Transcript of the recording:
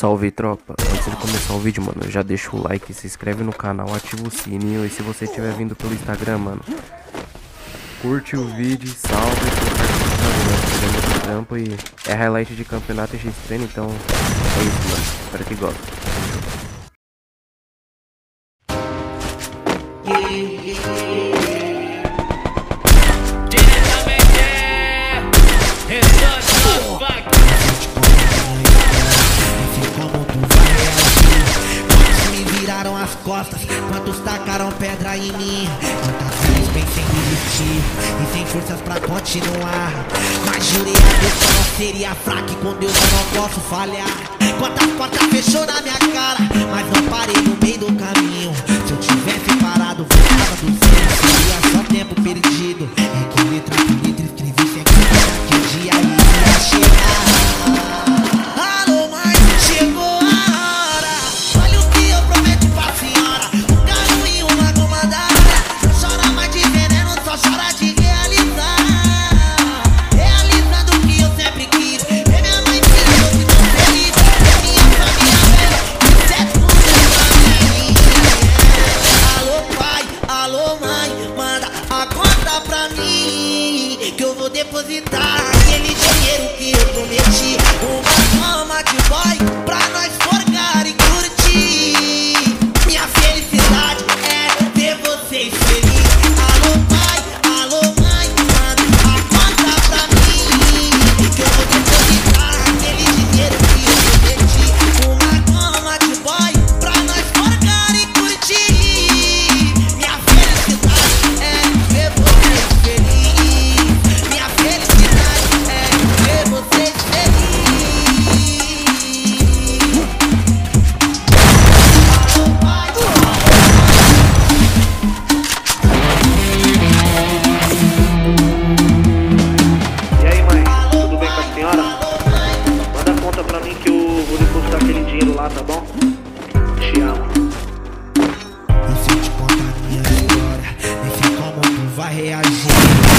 Salve tropa, antes de começar o vídeo, mano, já deixa o like, se inscreve no canal, ativa o sininho e se você estiver vindo pelo Instagram, mano, curte o vídeo, salve, compartilha trampo e é highlight de campeonato X treino, então é isso, mano, espero que gostem. Costas, quantos tacaram pedra em mim. Quantas vezes pensei em desistir e sem forças pra continuar. Mas jurei a não seria fraco e com Deus eu não posso falhar. Quantas portas fechou na minha cara, mas não parei no meio do caminho. Se eu tivesse parado, voltava do céu, seria só tempo perdido. É que letra por letra escrevi sem que dia depositar dinheiro lá, tá bom? Te amo. E se eu te contar minha história, nem sei como tu vai reagir.